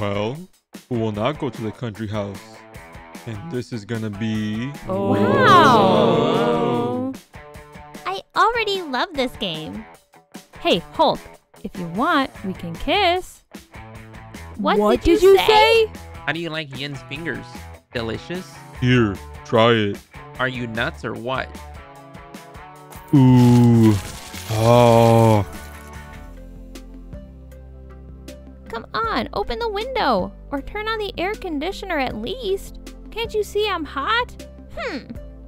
Well, we will not go to the country house? And this is gonna be. Oh. Wow. I already love this game. Hey, Hulk, if you want, we can kiss. What, did, you say? How do you like Yin's fingers? Delicious? Here, try it. Are you nuts or what? Ooh. Oh. On, open the window or turn on the air conditioner at least. Can't you see I'm hot? Hmm.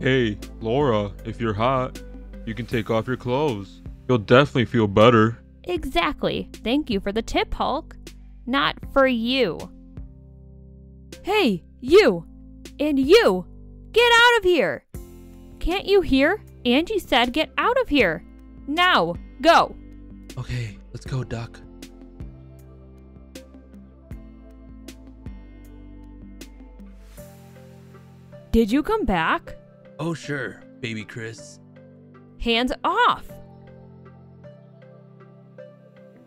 Hey, Laura, if you're hot, you can take off your clothes. You'll definitely feel better. Exactly. Thank you for the tip, Hulk. Not for you. Hey, you! And you! Get out of here! Can't you hear? Angie said get out of here! Now, go! Okay, let's go, Duck. Did you come back? Oh, sure, baby Chris. Hands off!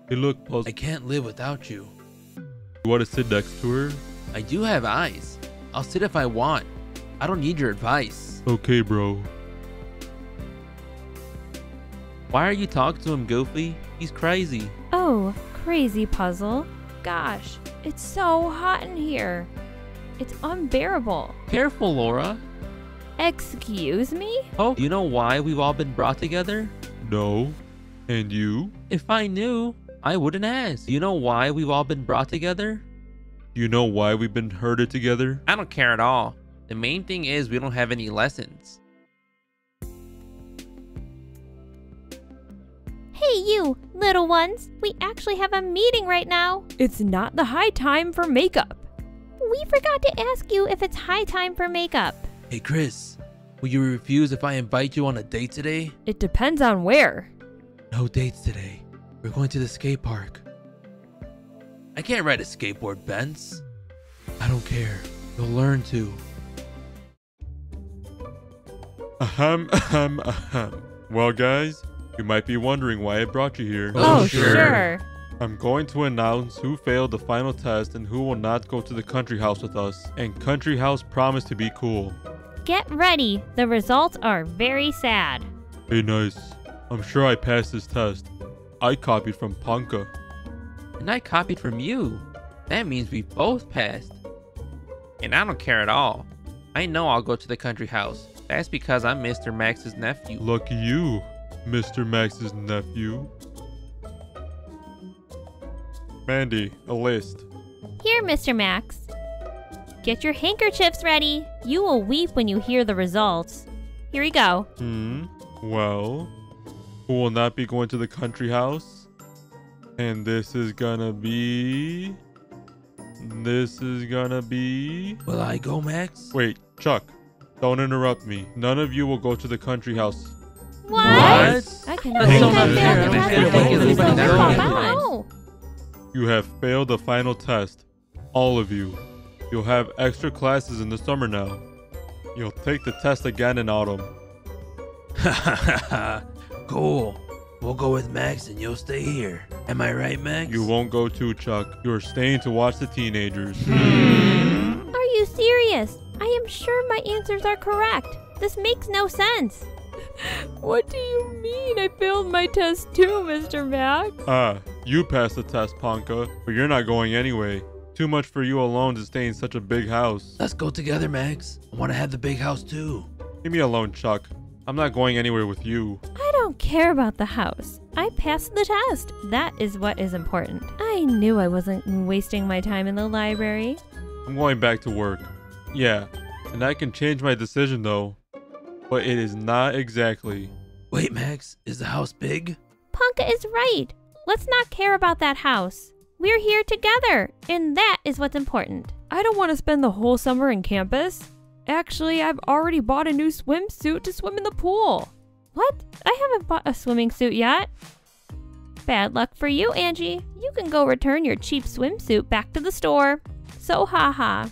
Hey, look, Puzzle. I can't live without you. You want to sit next to her? I do have eyes. I'll sit if I want. I don't need your advice. Okay, bro. Why are you talking to him, Goofy? He's crazy. Oh, crazy puzzle. Gosh, it's so hot in here. It's unbearable. Careful, Laura. Excuse me? Oh, you know why we've all been brought together? No. And you? If I knew, I wouldn't ask. You know why we've all been brought together? You know why we've been herded together? I don't care at all. The main thing is we don't have any lessons. Hey, you, little ones. We actually have a meeting right now. It's not the high time for makeup. We forgot to ask you if it's high time for makeup. Hey, Chris, will you refuse if I invite you on a date today? It depends on where. No dates today. We're going to the skate park. I can't ride a skateboard, Benz. I don't care. You'll learn to. Ahem, ahem, ahem. Well, guys, you might be wondering why I brought you here. Oh, Oh, sure. sure. I'm going to announce who failed the final test and who will not go to the country house with us. And country house promised to be cool. Get ready. The results are very sad. Hey, nice. I'm sure I passed this test. I copied from Panka. And I copied from you. That means we both passed. And I don't care at all. I know I'll go to the country house. That's because I'm Mr. Max's nephew. Lucky you, Mr. Max's nephew. Mandy, a list. Here, Mr. Max. Get your handkerchiefs ready. You will weep when you hear the results. Here we go. Hmm. Well, who will not be going to the country house? And this is gonna be. This is gonna be. Will I go, Max? Wait, Chuck. Don't interrupt me. None of you will go to the country house. What? I can That's so I not failed fair. You have failed the final test. All of you. You'll have extra classes in the summer now. You'll take the test again in autumn. Ha cool. We'll go with Max and you'll stay here. Am I right, Max? You won't go too, Chuck. You're staying to watch the teenagers. Hmm. Are you serious? I am sure my answers are correct. This makes no sense. What do you mean I failed my test too, Mr. Max? Ah, you passed the test, Ponka, but you're not going anyway. Too much for you alone to stay in such a big house. Let's go together, Max. I want to have the big house too. Leave me alone, Chuck. I'm not going anywhere with you. I don't care about the house. I passed the test. That is what is important. I knew I wasn't wasting my time in the library. I'm going back to work. Yeah, and I can change my decision though. But it is not exactly. Wait, Max, is the house big? Ponka is right. Let's not care about that house. We're here together, and that is what's important. I don't want to spend the whole summer in campus. Actually, I've already bought a new swimsuit to swim in the pool. What? I haven't bought a swimming suit yet. Bad luck for you, Angie. You can go return your cheap swimsuit back to the store. So haha.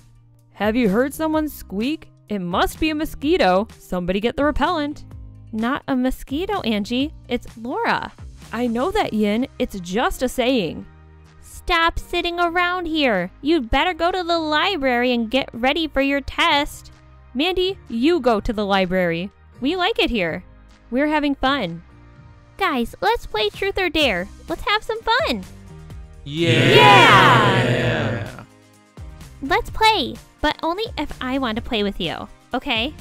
Have you heard someone squeak? It must be a mosquito. Somebody get the repellent. Not a mosquito, Angie. It's Laura. I know that, Yin. It's just a saying. Stop sitting around here. You'd better go to the library and get ready for your test. Mandy, you go to the library. We like it here. We're having fun. Guys, let's play truth or dare. Let's have some fun. Yeah. Yeah. Let's play, but only if I want to play with you. Okay?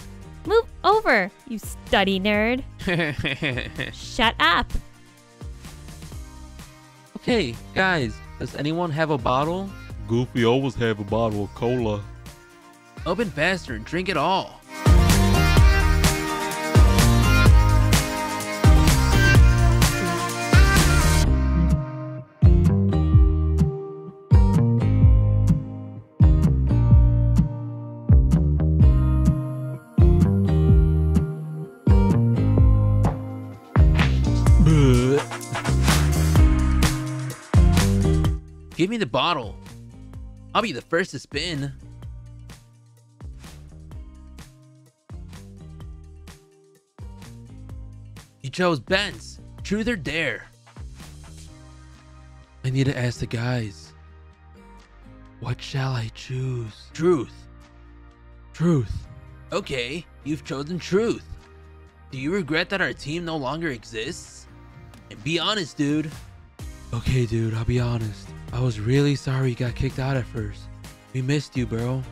Move over, you study nerd. Shut up. okay, guys, does anyone have a bottle? Goofy always have a bottle of cola. Open faster and drink it all. Give me the bottle. I'll be the first to spin. You chose Benz. Truth or dare? I need to ask the guys. What shall I choose? Truth. Truth. Okay, you've chosen truth. Do you regret that our team no longer exists? And be honest, dude. Okay, dude, I'll be honest. I was really sorry you got kicked out at first. We missed you, bro.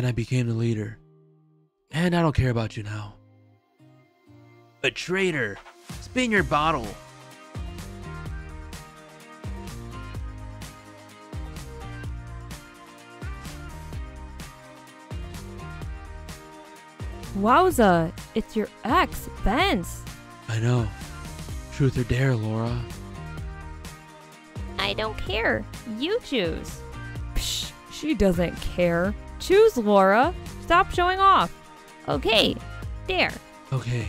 Then I became the leader. And I don't care about you now. A traitor! Spin your bottle! Wowza, it's your ex, Benz. I know. Truth or dare, Laura? I don't care. You choose. Psh, she doesn't care. Choose, Laura. Stop showing off. Okay, dare. Okay.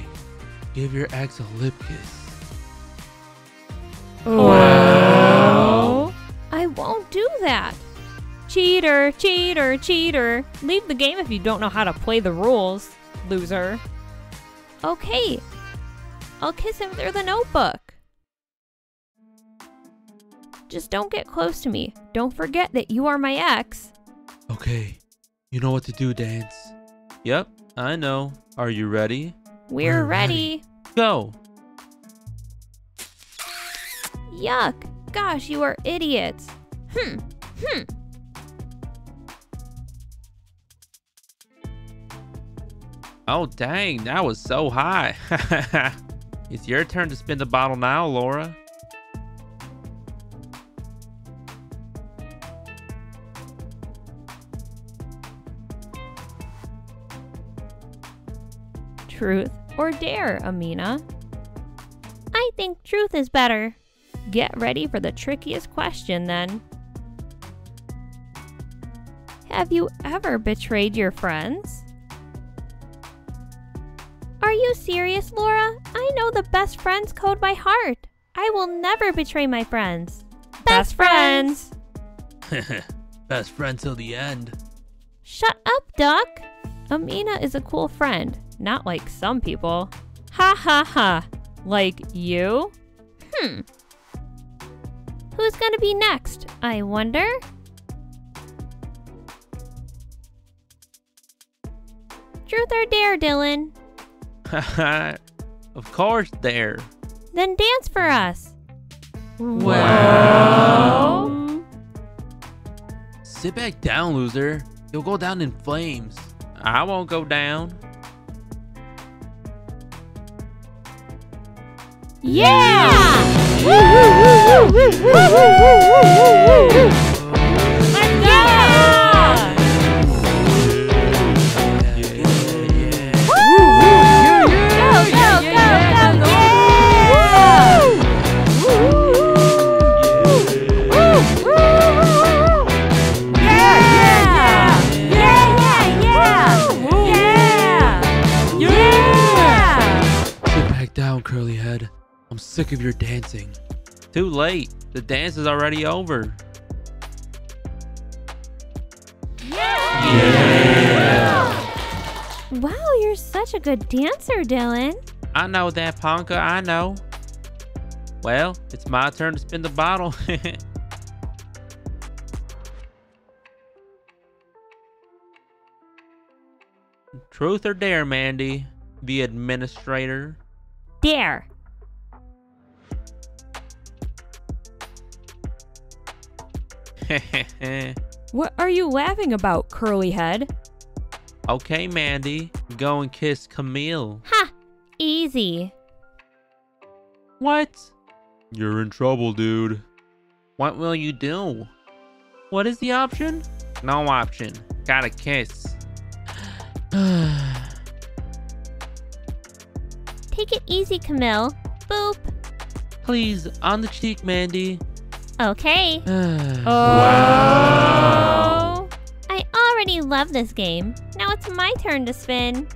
Give your ex a lip kiss. Wow. I won't do that. Cheater, cheater, cheater. Leave the game if you don't know how to play the rules, loser. Okay. I'll kiss him through the notebook. Just don't get close to me. Don't forget that you are my ex. Okay. You know what to do, Dance. Yep, I know. Are you ready? We're We're ready. Go! Yuck. Gosh, you are idiots. Hmm. Hmm. Oh, dang, that was so high. it's your turn to spin the bottle now, Laura. Truth or dare, Amina? I think truth is better. Get ready for the trickiest question then. Have you ever betrayed your friends? Are you serious, Laura? I know the best friends code by heart. I will never betray my friends. Best friends. Best friend till the end. Shut up, Duck. Amina is a cool friend, not like some people. Ha ha ha. Like you? Hmm. Who's gonna be next? I wonder. Truth or dare, Dylan? of course, dare. Then dance for us. Wow! Sit back down, loser. You'll go down in flames. I won't go down. Yeah! Of your dancing. Too late. The dance is already over. Yeah! Wow, you're such a good dancer, Dylan. I know that, Ponka. I know. Well, it's my turn to spin the bottle. Truth or dare, Mandy? The administrator. Dare. What are you laughing about, curly head? okay, Mandy. Go and kiss Camille. Ha! Easy. What? You're in trouble, dude. What will you do? What is the option? No option. Gotta kiss. Take it easy, Camille. Boop. Please, on the cheek, Mandy. Okay. Oh. Oh. I already love this game. Now it's my turn to spin.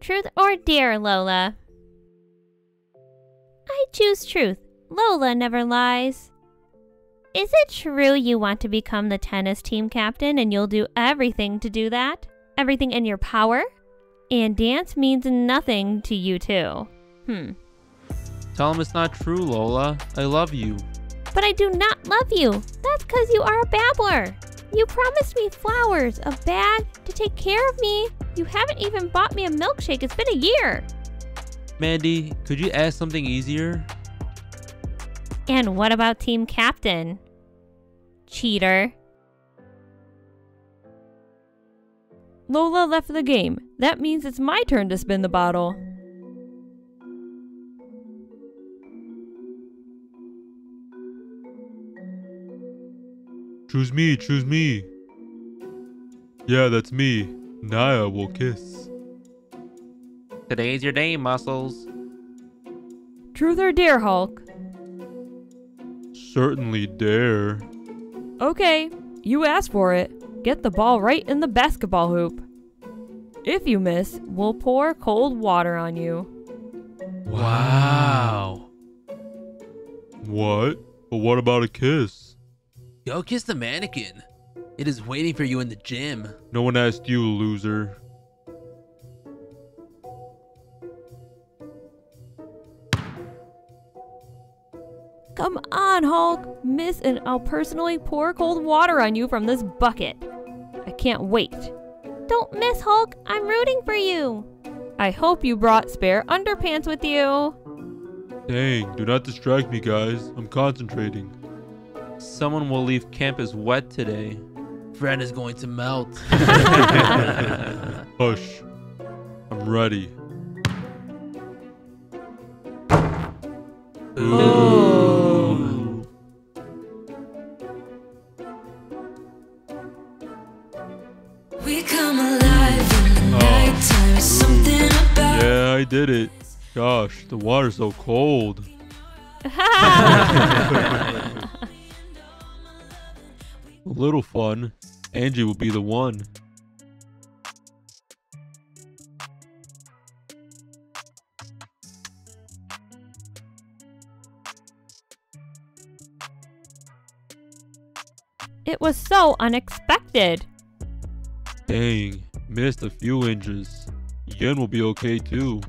Truth or dare, Lola? I choose truth. Lola never lies. Is it true you want to become the tennis team captain and you'll do everything to do that? Everything in your power? And dance means nothing to you, too. Hmm. Tell him it's not true, Lola. I love you. But I do not love you. That's because you are a babbler. You promised me flowers, a bag, to take care of me. You haven't even bought me a milkshake. It's been a year. Mandy, could you ask something easier? And what about team captain? Cheater. Lola left the game. That means it's my turn to spin the bottle. Choose me, choose me. Yeah, that's me. Naya will kiss. Today's your day, Muscles. Truth or dare, Hulk? Certainly dare. Okay, you asked for it. Get the ball right in the basketball hoop. If you miss, we'll pour cold water on you. Wow. What? But what about a kiss? Go kiss the mannequin. It is waiting for you in the gym. No one asked you, loser. Come on, Hulk. Miss, and I'll personally pour cold water on you from this bucket. I can't wait. Don't miss, Hulk. I'm rooting for you. I hope you brought spare underpants with you. Dang, do not distract me, guys. I'm concentrating. Someone will leave campus wet today. Fred is going to melt. Hush. I'm ready. Ooh. We come alive in the Oh. nighttime. Something about Yeah, I did it. Gosh, the water's so cold. A little fun. Angie will be the one. It was so unexpected. Dang, missed a few inches. Yen will be okay too.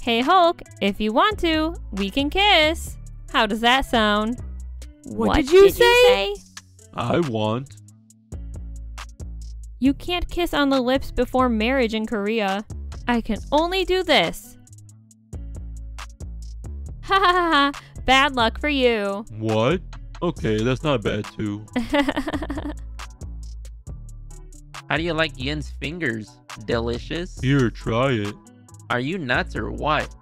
Hey, Hulk, if you want to, we can kiss. How does that sound? What, did you say? I want. You can't kiss on the lips before marriage in Korea. I can only do this. Ha ha ha ha. Bad luck for you. What? Okay, that's not bad too. How do you like Yen's fingers? Delicious? Here, try it. Are you nuts or what?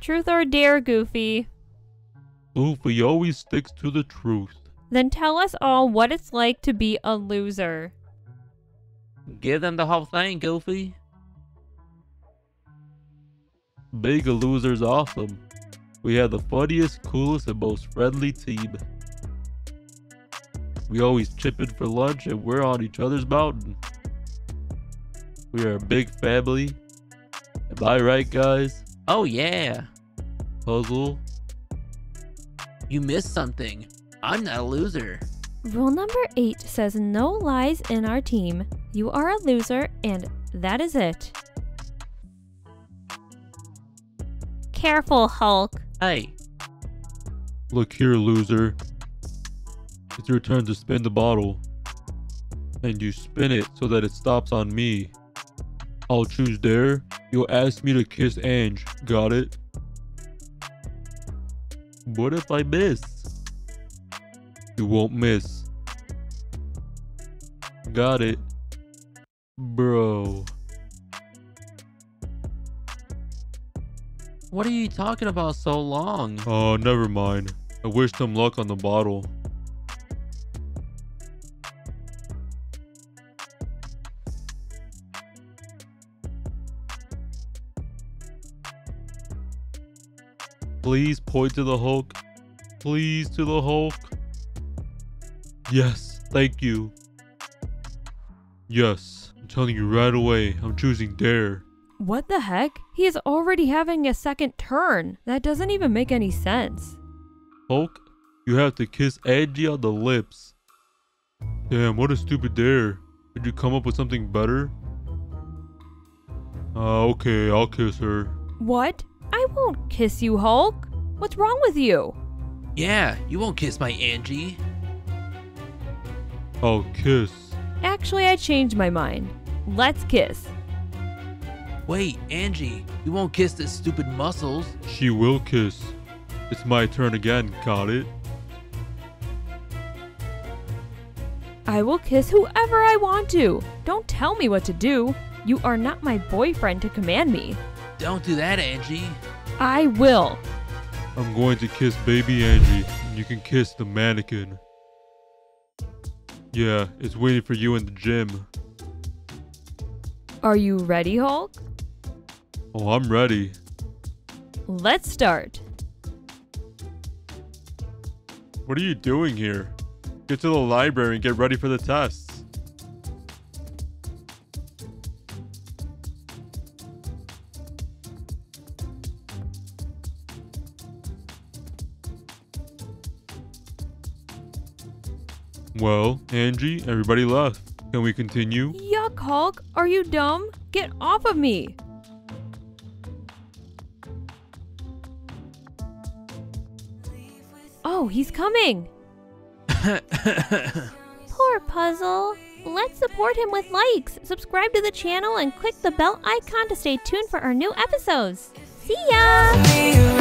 Truth or dare, Goofy? Goofy always sticks to the truth. Then tell us all what it's like to be a loser. Give them the whole thing, Goofy. Being a loser's awesome. We have the funniest, coolest, and most friendly team. We always chip in for lunch and we're on each other's mountain. We are a big family. Am I right, guys? Oh, yeah. Puzzle. You missed something. I'm not a loser. Rule number eight says no lies in our team. You are a loser, and that is it. Careful, Hulk. Hey, Look here, loser. It's your turn to spin the bottle. And you spin it so that it stops on me. I'll choose dare. You'll ask me to kiss Ange. Got it? What if I miss? You won't miss. Got it. Bro. what are you talking about so long? Oh, never mind. I wish them luck on the bottle. Please point to the Hulk. Please to the Hulk. Yes, thank you. Yes, I'm telling you right away. I'm choosing Dare. What the heck? He is already having a second turn. That doesn't even make any sense. Hulk, you have to kiss Angie on the lips. Damn, what a stupid dare. Could you come up with something better? Uh, okay, I'll kiss her. What? I won't kiss you, Hulk. What's wrong with you? Yeah, you won't kiss my Angie. I'll kiss. Actually, I changed my mind. Let's kiss. Wait, Angie, you won't kiss this stupid muscles. She will kiss. It's my turn again, got it? I will kiss whoever I want to. Don't tell me what to do. You are not my boyfriend to command me. Don't do that, Angie. I will. I'm going to kiss baby Angie, and you can kiss the mannequin. Yeah, it's waiting for you in the gym. Are you ready, Hulk? Oh, I'm ready. Let's start. What are you doing here? Get to the library and get ready for the tests. Well, Angie, everybody left. Can we continue? Yuck, Hulk. Are you dumb? Get off of me. Oh, he's coming. Poor Puzzle. Let's support him with likes, subscribe to the channel, and click the bell icon to stay tuned for our new episodes. See ya! Be